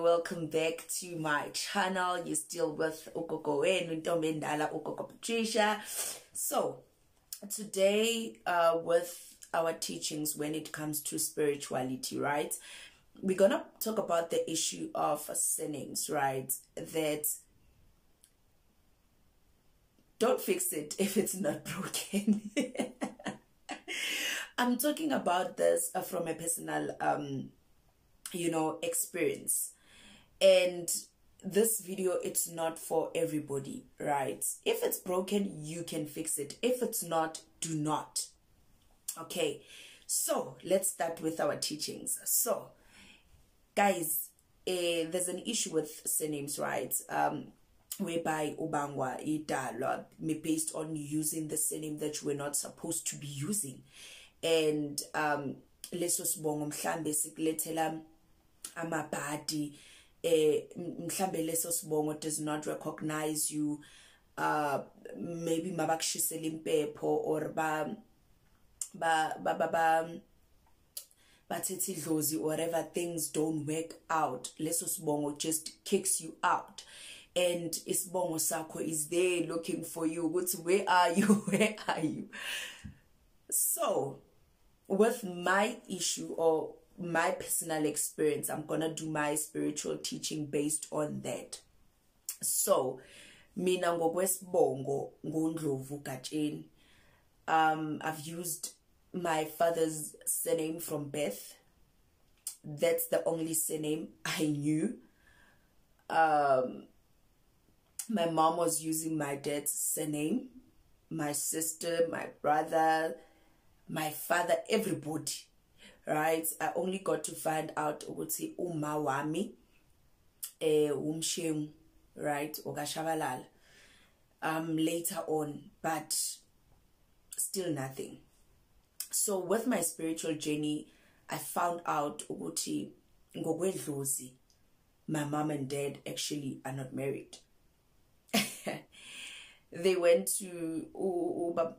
Welcome back to my channel. You're still with ugogo wenu intombi endala Patricia. So today uh with our teachings when it comes to spirituality right we're gonna talk about the issue of sinnings right that don't fix it if it's not broken. I'm talking about this from a personal um you know experience. And this video it's not for everybody right? If it's broken you can fix it. If it's not do not. Okay. So let's start with our teachings. So guys uh, there's an issue with surnames right? Um whereby ubangwa idalwa based on using the surname that you were not supposed to be using. And um leso sibongo mhlambe sikulethela amabhadi eh mhlambe leso sibongo does not recognize you uh maybe mabakushisela impepho or ba ba ba ba bathethe idlozi whatever things don't work out leso sibongo just kicks you out. And isibongo sakho is there looking for you ukuthi where are you? Where are you? So with my issue or my personal experience i'm going to do my spiritual teaching based on that. So mina ngokwesibongo ngondlovu gatsheni. Um i've used my father's surname from birth. That's the only surname i knew. Um my mom was using my dad's surname my sister my brother my father everybody right i only got to find out ukuthi uma wami eh umshengu right okashabalala um later on but still nothing so with my spiritual journey i found out ukuthi ngokwedlozi my mom and dad actually are not married they went to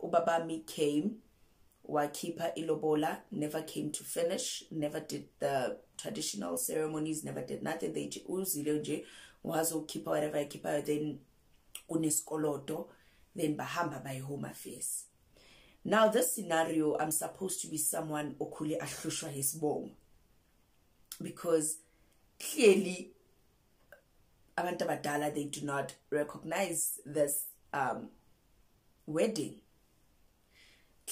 ubabami came wakhipha ilobola never came to finish never did the traditional ceremonies never did nothing. They uzile nje wazokhipha whatever ekhiphayo then kunesikoloto then bahamba baye home affairs. Now this scenario i'm supposed to be someone okuli okhule ahlushwa yisibongo. Because clearly abantu abadala they do not recognize this um wedding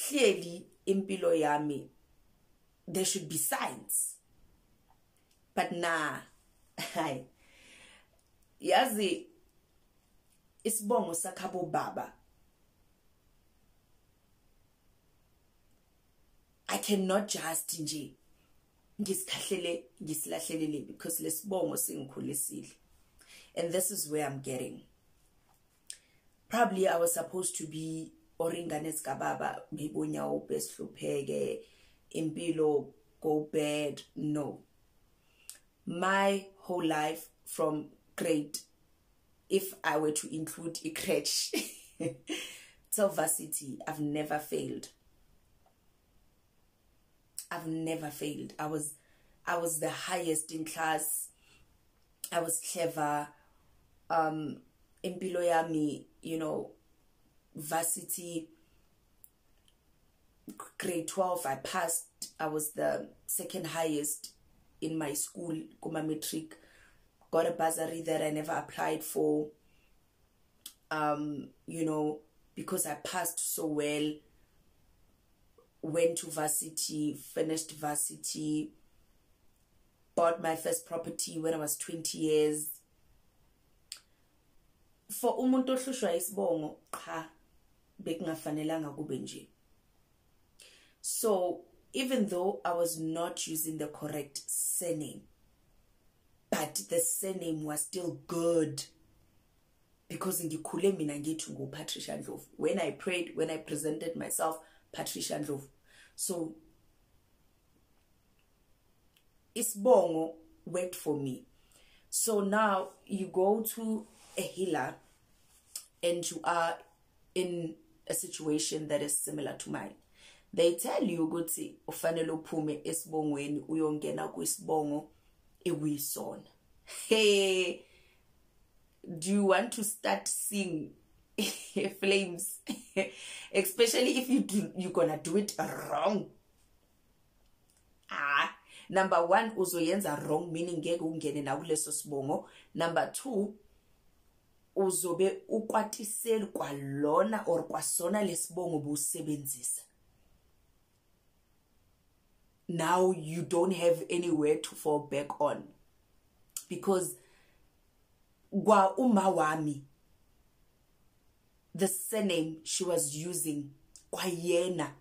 clearly impilo yami there should be signs. But nah hayi yazi isibongo sakhabo baba. I cannot just nje ngisikhahlele ngisilahlelele because lesibongo singikhulisile and this is where i'm getting. Probably i was supposed to be or ingane zikababa ngibonyawo besihlupheke impilo go bad no. My whole life from grade if i were to include a crèche till varsity i've never failed. I've never failed. I was i was the highest in class. I was clever. Um impilo yami you know varsity grade 12 i passed i was the second highest in my school kuma matric. Got a bursary that i never applied for. Um you know because i passed so well went to varsity finished varsity bought my first property when i was 20 years. For umuntu ohlushwa isibongo cha bekungafanelanga kube nje. So even though i was not using the correct surname but the surname was still good. Because ngikhule mina ngithi ngupatricia ndlovu. When i prayed when i presented myself patricia ndlovu. So isibongo worked for me. So now you go to a healer and you are in a situation that is similar to mine. They tell you ukuthi ufanele uphume esibongweni uyongena kwisibongo ekuyisona hey do you want to start seeing flames? Especially if you do you're gonna do it wrong. Ah number 1 uzoyenza wrong meaning ngeke ungene na kuleso sibongo. Number 2 uzobe ukwatisela kwalona or kwasona lesibongo busebenzisa now you don't have anywhere to fall back on. Because kwa uma wami the surname she was using kwayena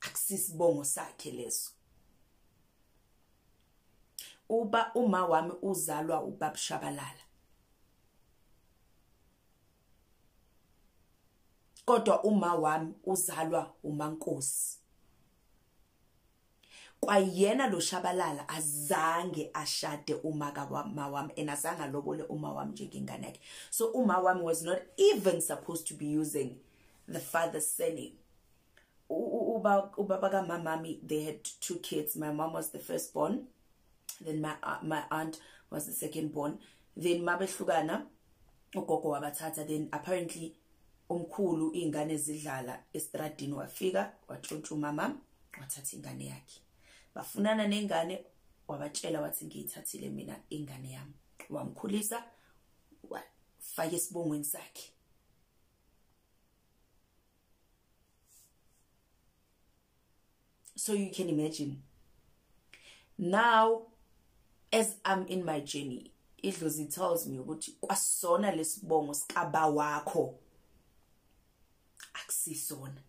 akusisibongo sakhe leso. Uba uma wami uzalwa ubabshabalala kodwa uma wami uzalwa umankosi. Kwayena lo shabalala azange ashade uma wami uma wami njengengane yakhe so uma wami was not even supposed to be using the father's surname. Uba ubaba kamamami they had two kids. My mom was the first born then my uh, my aunt was the second born then mabehlukana ugogo wabathatha then apparently umkhulu ingane zidlala estradini wafika watshontsha umama wathatha ingane yakhe. Bafunana nengane wabatshela wathi ngiyithathile mina ingane yami. Wamkhulisa wafaka esibongweni sakhe. So you can imagine. Now as i'm in my journey idlozi tells me ukuthi kwasona lesibongo sikaba wakho akusisona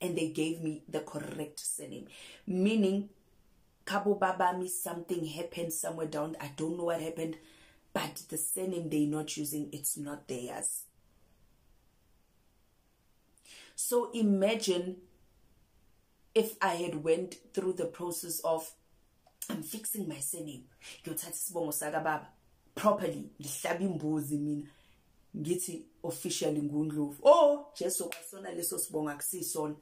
and they gave me the correct surname. Meaning kabo babami something happened somewhere down. I don't know what happened but the surname they're not using it's not theirs. So imagine if i had went through the process of i'm fixing my surname. Ngiyothatha baba properly ngihlaba imbuzi mina ngithi officially ngundlovu. Oh jesu kwasona leso sibongo akusisona.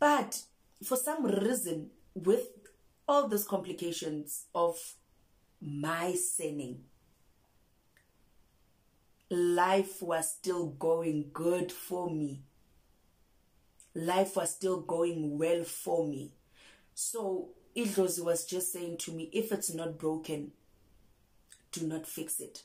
But for some reason with all these complications of my sinning life was still going good for me. Life was still going well for me. So idlozi was just saying to me if it's not broken do not fix it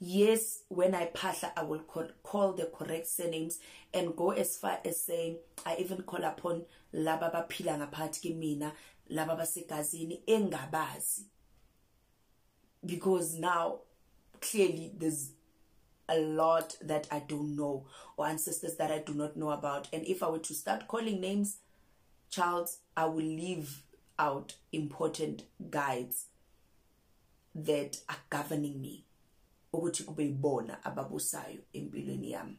yes when i phahla i will call, call the correct surnames and go as far as saying i even call upon laba baphila ngaphakathi kimina laba basegazini engabazi. Because now clearly there's a lot that i don't know or ancestors that i do not know about. And if i were to start calling names child i will leave out important guides that are governing me ukuthi kube yibona ababusayo empilweni yami.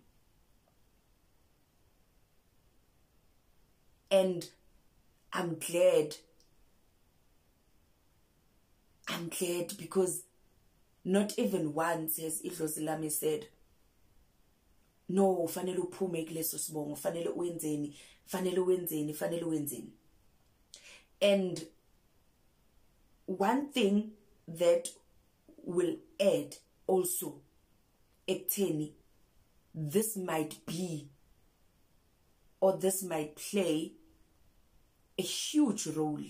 And i'm glad i'm glad because not even once has idlozi lami said no ufanele uphume kuleso sibongo ufanele wenzeni fanele wenzeni fanele wenzeni. And one thing that will add also ekutheni this might be or this might play a huge role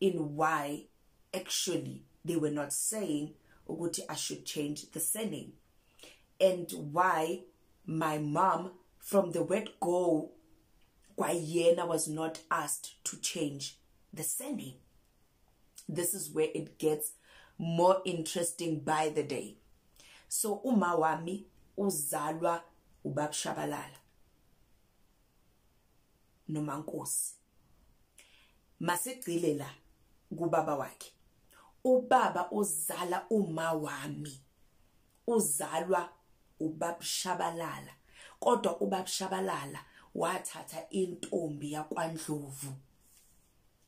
in why actually they were not saying ukuthi I should change the surname. And why my mom from the word go Guayena was not asked to change the surname. This is where it gets more interesting by the day so uma wami uzalwa ubabshabalala noma nkosi masigcile la kubaba wakhe. Ubaba ozala uma wami uzalwa ubabshabalala kodwa ubabshabalala wathatha intombi yakwaNdlovu.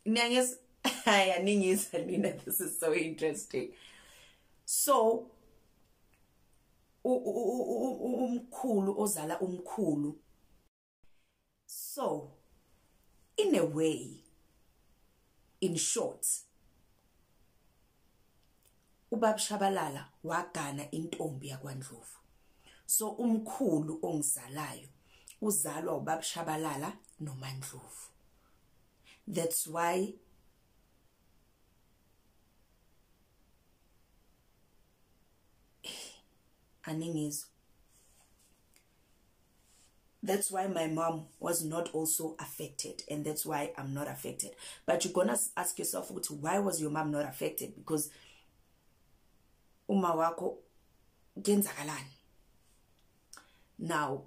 Niyangizwa haya ningizwa mina this is so interesting. So umkhulu ozala umkhulu. So in a way in short ubaba Shabalala wagana intombi yakwaNdlovu. So umkhulu ongizalayo uzalwa ubaba Shabalala noMandlovu. That's why aningizwa that's why my mom was not also affected and that's why i'm not affected. But you're gonna ask yourself why was your mom not affected? Because uma wakho kuyenzakalani now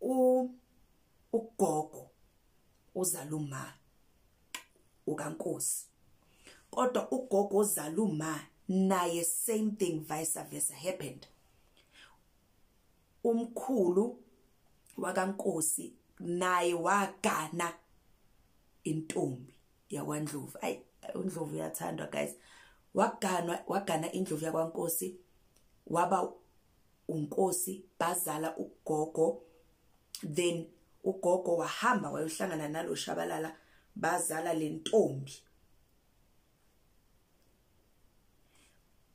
u ugogo uzaluma ukankosi kodwa ugogo ozaluma naye same thing vice versa happened. Umkhulu wakankosi naye wagana intombi yakwaNdlovu. Ay uNdlovu uyathandwa guys. Waganwa wagana indlovu yakwaNkosi waba unkosi bazala ugogo. Then ugogo wahamba wayohlangana nalo shabalala bazala lentombi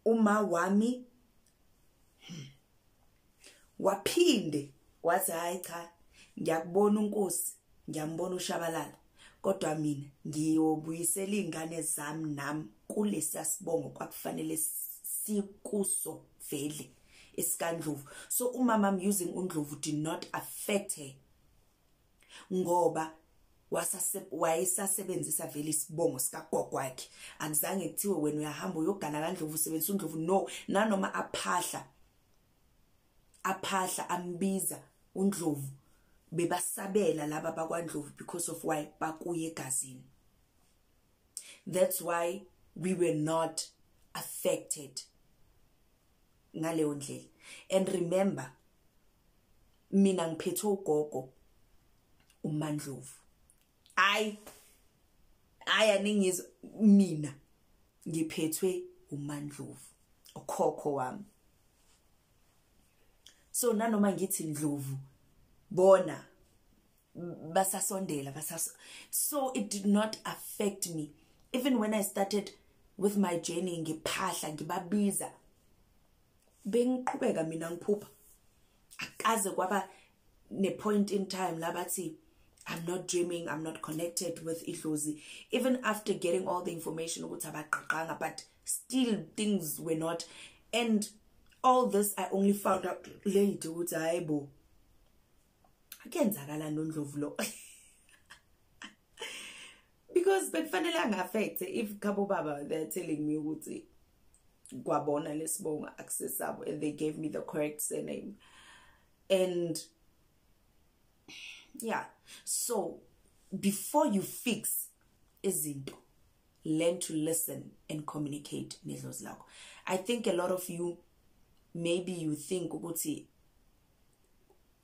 uma wami waphinde wathi hayi cha ngiyakubona unkosi ngiyambona ushabalala kodwa mina ngiyobuyisela izingane zami nami kulesi sibongo kwakufanele sikuso vele esikandlovu so umama am using undlovu did not affect her ngoba wayesasebenzisa vele isibongo sikagogo wakhe akuzange kuthiwe wena uyahamba uyogana kandlovu usebenzisa undlovu. No nanoma aphahla aphahla ambiza undlovu bebasabela laba bakwaNdlovu because of why bakuye egazini. That's why we were not affected ngaleyo ndlela. And remember mina ngiphethe ugogo uMandlovu. Ay aya ningizwa mina ngiphethwe uMandlovu ukhokho wami. So nanoma ngithi Ndlovu bona basasondela basas so it did not affect me. Even when i started with my journey ngiphahla ngibabiza bengiqhubeka mina ngiphupha. Akaze kwaba ne point in time labathi i'm not dreaming i'm not connected with idlozi even after getting all the information but still things were not. And all this i only found out later ukuthi hayibo kuyenzakala nondlovu lo. Because bekufanele angaffecte if khabo baba they're telling me ukuthi kwabona lesibonga akusesabo and they gave me the correct surname. And yeah so before you fix izinto learn to listen and communicate lakho i think a lot of you maybe you think ukuthi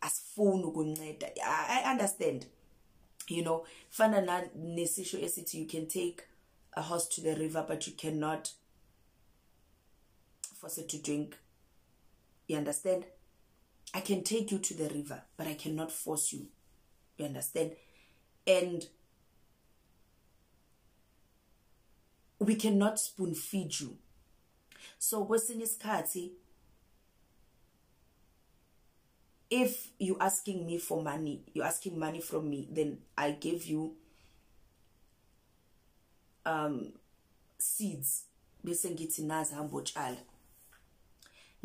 asifuni ukunceda. I understand. You know fana na nesisho esithi you can take a horse to the river but you cannot force it to drink. You understand? I can take you to the river but i cannot force you you understand? And we cannot spoon feed you. So kwesinye isikhathi if you asking me for money you're asking money from me then i give you um seeds. Bese ngithi nazi hamba utshala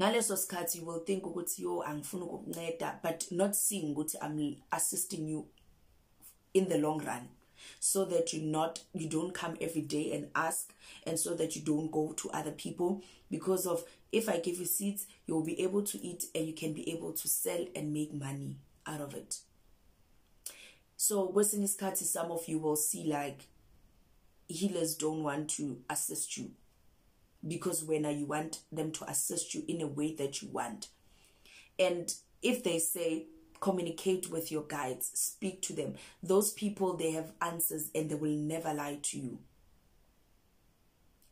ngaleso sikhathi you will think ukuthi yo angifuni ukukunceda but not seeing ukuthi i'm assisting you in the long run. So that you not you don't come every day and ask and so that you don't go to other people. Because of if i give you seeds you'll be able to eat and you can be able to sell and make money out of it. So kwesinye isikhathi some of you will see like healers don't want to assist you because when you want them to assist you in a way that you want. And if they say communicate with your guides speak to them those people they have answers and they will never lie to you.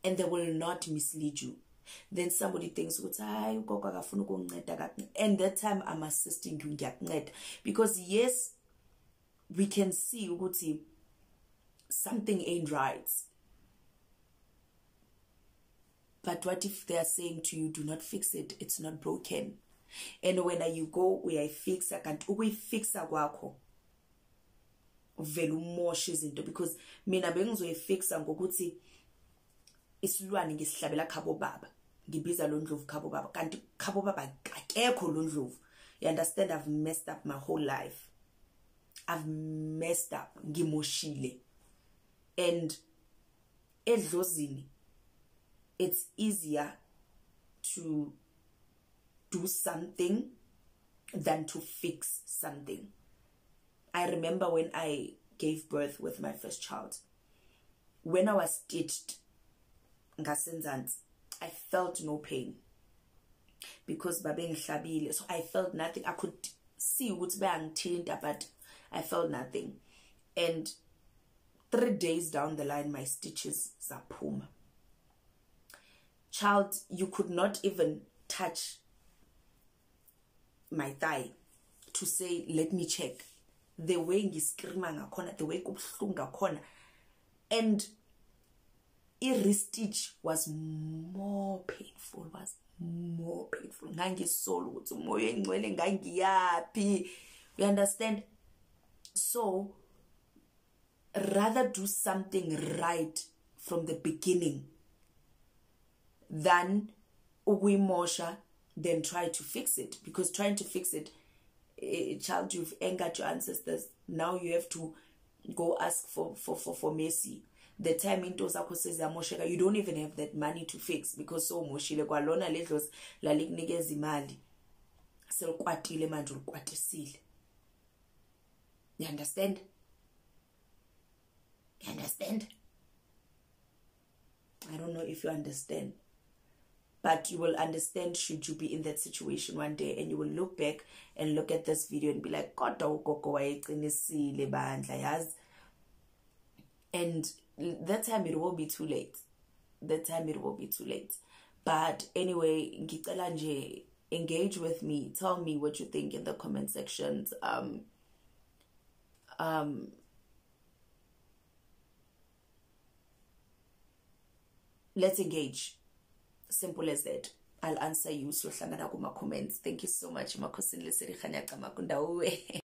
And they will not mislead you. Then somebody thinks and that time i'm assisting you because yes we can see something ain't right but what if they are saying to you do not fix it it's not broken? And when you go uyayifixa kanti ukuyifixa kwakho uvela umosha izinto because mina bengizoyifixa ngokuthi isilwane ngisihlabela khabo baba ngibiza lo ndlovu khabo baba kanti khabo baba akekho lo ndlovu. You understand? I've messed up my whole life. I've messed up ngimoshile. And edlozini it's easier to do something than to fix something. I remember when i gave birth with my first child. When i was stitched i felt no pain because babengihlabile so i felt nothing. I could see ukuthi bayangithinta but i felt nothing. And 3 days down the line my stitches zaphuma child you could not even touch my thigh to say let me check. The way ngiscreama ngakhona the way kubuhlungu ngakhona. And i-restitch was more painful was more painful. Ngangisola ukuthi umoya engcwele ngangiyaphi. You understand? So rather do something right from the beginning than ukuyimosha then try to fix it. Because trying to fix it a child you've angered your ancestors. Now you have to go ask for for for, for mercy. The time into zakho seziyamosheka you don't even have that money to fix because so sowumoshile kwalona ledlozi lalikunikeza imali. Selikwatile manje ulikwatisile you understand? You understand? I don't know if you understand but you will understand should you be in that situation one day and you will look back and look at this video and be like kodwa yazi? And that time it will be too late. That time it will be too late. But anyway ngicela engage with me. Tell me what you think in the comment sections. Um um let's engage simple as that. I'll answer you siyohlangana kuma comments. Thank you so much makhosini leserikhanya cama kundawe